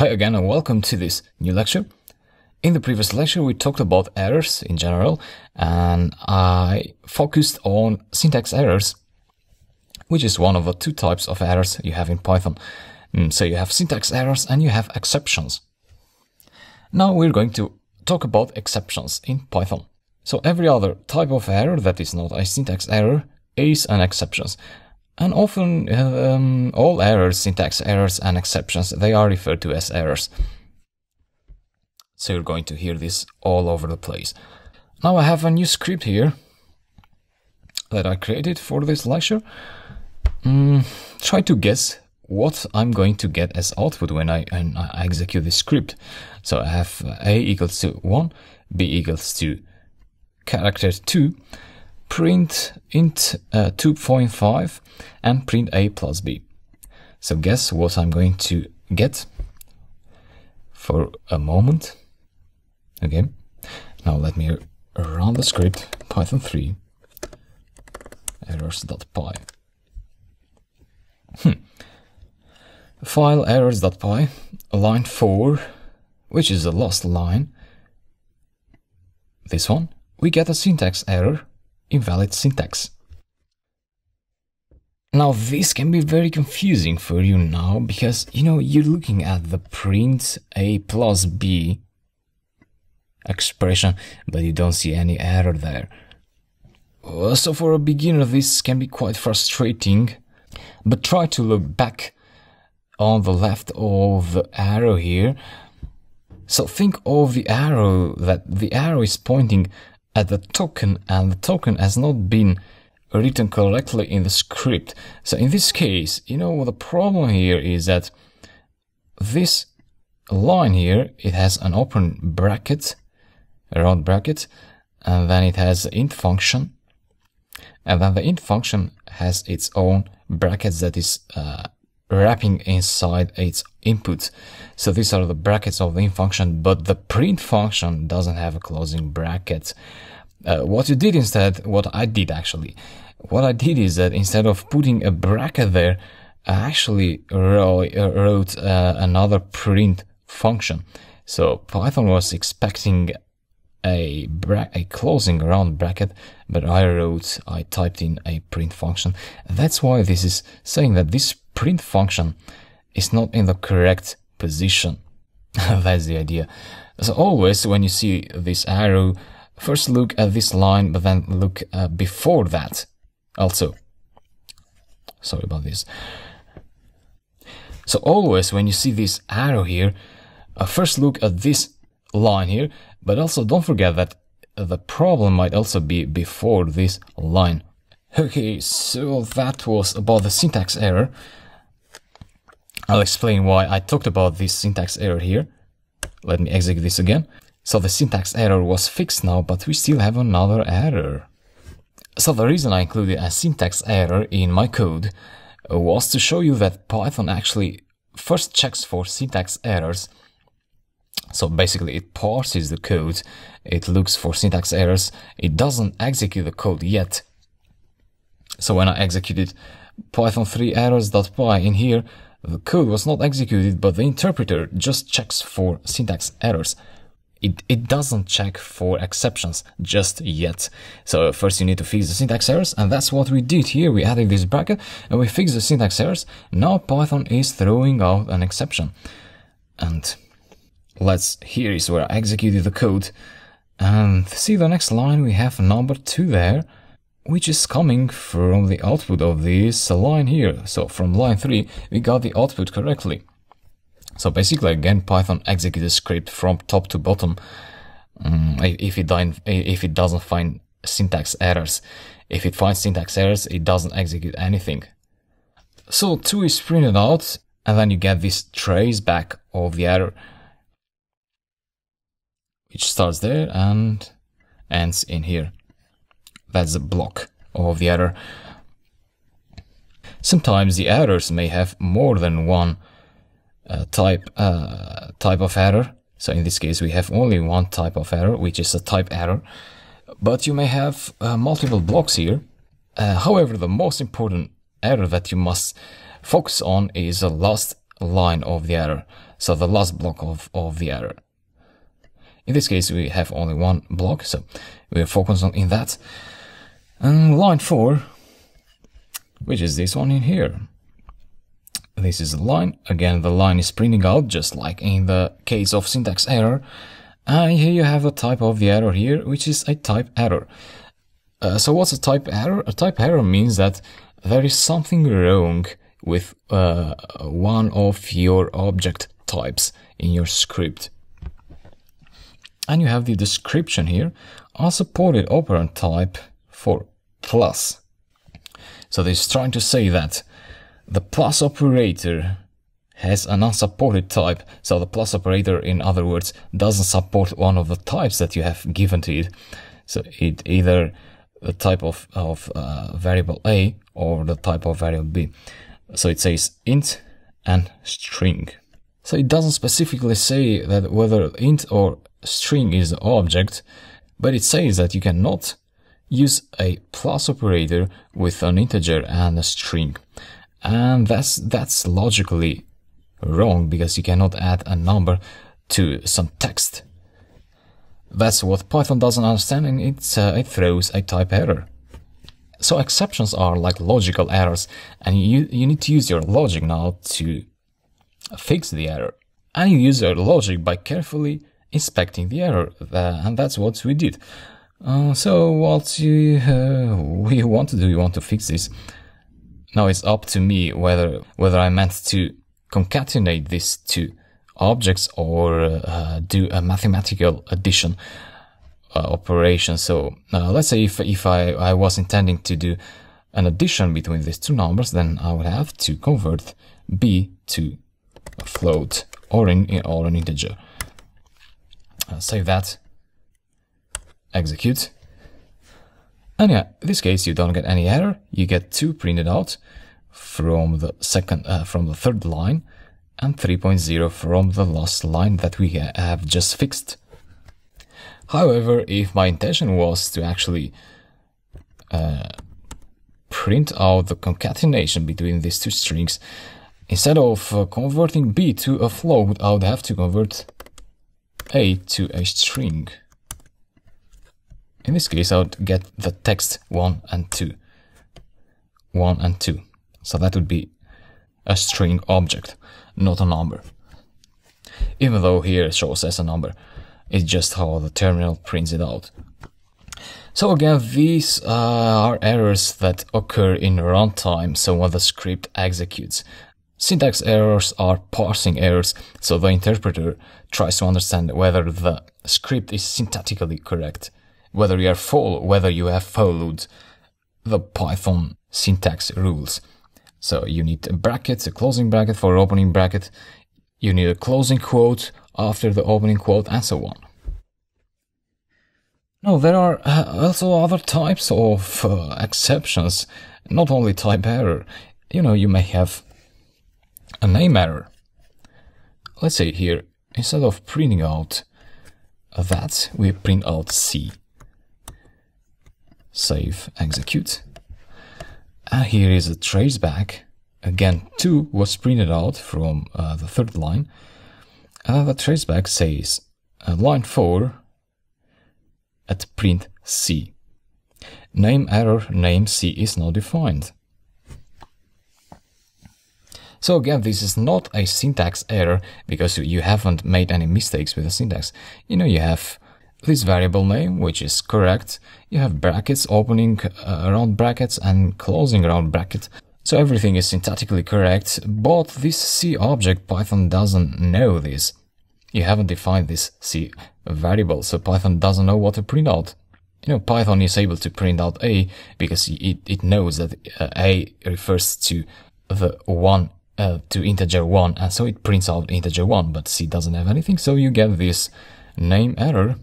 Hi again and welcome to this new lecture. In the previous lecture we talked about errors in general and I focused on syntax errors which is one of the two types of errors you have in Python. Mm, so you have syntax errors and you have exceptions. Now we're going to talk about exceptions in Python. So every other type of error that is not a syntax error is an exception. And often um, all errors, syntax errors and exceptions, they are referred to as errors. So you're going to hear this all over the place. Now I have a new script here that I created for this lecture. Mm, try to guess what I'm going to get as output when I, when I execute this script. So I have a equals to 1, b equals to character 2, print int uh, 2.5 and print a plus b. So guess what I'm going to get for a moment. Okay, now let me run the script python 3 errors.py. Hmm. File errors.py, line 4, which is the last line. This one, we get a syntax error invalid syntax. Now this can be very confusing for you now because you know you're looking at the print a plus b expression but you don't see any error there. So for a beginner this can be quite frustrating but try to look back on the left of the arrow here. So think of the arrow that the arrow is pointing at the token and the token has not been written correctly in the script. So in this case, you know, the problem here is that this line here, it has an open bracket, a round bracket, and then it has int function, and then the int function has its own brackets that is uh, wrapping inside its input. So these are the brackets of the int function, but the print function doesn't have a closing bracket. Uh, what you did instead, what I did actually, what I did is that instead of putting a bracket there, I actually wrote, uh, wrote uh, another print function. So Python was expecting a a closing round bracket, but I wrote, I typed in a print function. That's why this is saying that this print function is not in the correct position. That's the idea. So always when you see this arrow, first look at this line, but then look uh, before that also. Sorry about this. So always when you see this arrow here, uh, first look at this line here, but also don't forget that the problem might also be before this line. Okay, so that was about the syntax error. I'll explain why I talked about this syntax error here. Let me execute this again. So the syntax error was fixed now, but we still have another error. So the reason I included a syntax error in my code was to show you that Python actually first checks for syntax errors. So basically it parses the code, it looks for syntax errors, it doesn't execute the code yet. So when I executed python 3 errors.py in here, the code was not executed, but the interpreter just checks for syntax errors. It, it doesn't check for exceptions just yet. So first you need to fix the syntax errors, and that's what we did here. We added this bracket, and we fixed the syntax errors. Now Python is throwing out an exception. And let's, here is where I executed the code. And see the next line, we have number 2 there which is coming from the output of this line here. So from line 3, we got the output correctly. So basically, again, Python executes the script from top to bottom um, if, it if it doesn't find syntax errors. If it finds syntax errors, it doesn't execute anything. So 2 is printed out, and then you get this trace back of the error, which starts there and ends in here. That's the block of the error. Sometimes the errors may have more than one uh, type uh, type of error. So in this case, we have only one type of error, which is a type error. But you may have uh, multiple blocks here. Uh, however, the most important error that you must focus on is the last line of the error. so the last block of, of the error. In this case, we have only one block, so we are focused on in that. And line 4, which is this one in here. This is the line. Again, the line is printing out, just like in the case of syntax error. And here you have the type of the error here, which is a type error. Uh, so what's a type error? A type error means that there is something wrong with uh, one of your object types in your script. And you have the description here, unsupported operand type for plus. So this is trying to say that the plus operator has an unsupported type, so the plus operator, in other words, doesn't support one of the types that you have given to it. So it either the type of, of uh, variable A or the type of variable B. So it says int and string. So it doesn't specifically say that whether int or string is the object, but it says that you cannot use a plus operator with an integer and a string. And that's, that's logically wrong because you cannot add a number to some text. That's what Python doesn't understand and it, uh, it throws a type error. So exceptions are like logical errors and you, you need to use your logic now to fix the error. And you use your logic by carefully inspecting the error and that's what we did. Uh, so what you, uh, we want to do, we want to fix this. Now it's up to me whether whether I meant to concatenate these two objects or uh, do a mathematical addition uh, operation. So uh, let's say if, if I, I was intending to do an addition between these two numbers, then I would have to convert b to a float or, in, or an integer. Uh, save that, execute. And yeah, in this case, you don't get any error. You get 2 printed out from the second, uh, from the third line and 3.0 from the last line that we have just fixed. However, if my intention was to actually uh, print out the concatenation between these two strings, instead of uh, converting B to a float, I would have to convert A to a string. In this case, I would get the text 1 and 2. 1 and 2. So that would be a string object, not a number. Even though here it shows as a number, it's just how the terminal prints it out. So again, these uh, are errors that occur in runtime, so when the script executes. Syntax errors are parsing errors, so the interpreter tries to understand whether the script is syntactically correct whether you are full, whether you have followed the Python syntax rules. So you need a bracket, a closing bracket for opening bracket. You need a closing quote after the opening quote and so on. Now there are uh, also other types of uh, exceptions, not only type error. You know, you may have a name error. Let's say here, instead of printing out that, we print out C save, execute. And here is a traceback. Again, 2 was printed out from uh, the third line. And the traceback says uh, line 4 at print C. Name error name C is not defined. So again, this is not a syntax error because you haven't made any mistakes with the syntax. You know, you have this variable name, which is correct. You have brackets opening uh, around brackets and closing around bracket. So everything is syntactically correct, but this C object, Python doesn't know this. You haven't defined this C variable, so Python doesn't know what to print out. You know, Python is able to print out A because it, it knows that uh, A refers to the one, uh, to integer one, and so it prints out integer one, but C doesn't have anything, so you get this name error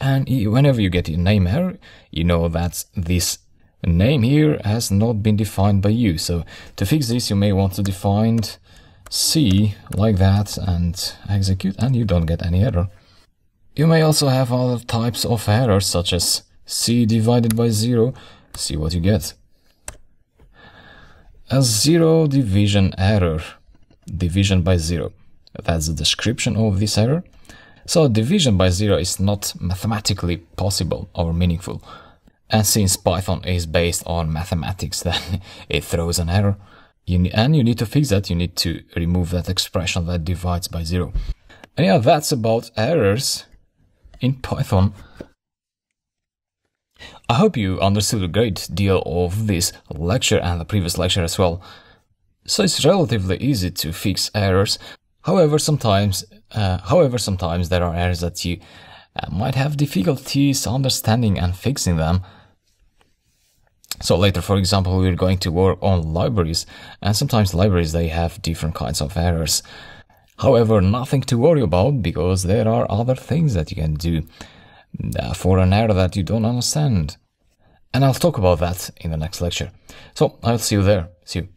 and whenever you get a name error, you know that this name here has not been defined by you. So to fix this, you may want to define C like that and execute and you don't get any error. You may also have other types of errors such as C divided by 0. See what you get. A zero division error. Division by 0. That's the description of this error. So division by zero is not mathematically possible or meaningful. And since Python is based on mathematics, then it throws an error. You and you need to fix that. You need to remove that expression that divides by zero. And yeah, that's about errors in Python. I hope you understood a great deal of this lecture and the previous lecture as well. So it's relatively easy to fix errors. However, sometimes, uh, however, sometimes there are errors that you uh, might have difficulties understanding and fixing them. So later, for example, we're going to work on libraries, and sometimes libraries they have different kinds of errors. However, nothing to worry about because there are other things that you can do uh, for an error that you don't understand. And I'll talk about that in the next lecture. So I'll see you there. See you.